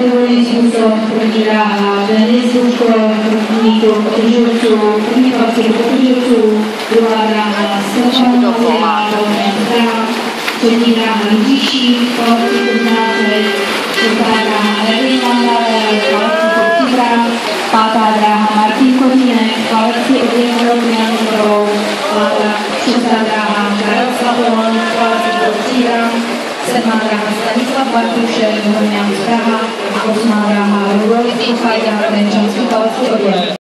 Nadatový způsob probírá žurnalistiku, mýtu podržilců, první patří podržilců, druhá dráha Sečan, třetí dráha Lidíší, palací Kuznáček, čtvrtá dráha Erwin Mandale, palací Kopcíka, pátá dráha Martin Kořínek, palací Odvěnkou Jankovou, šestá dráha Karel Slavon, palací Kopcíka, sedmá dráha Stanislav Bartušek, Horňán Inhalte an den Transportplatz übergeben.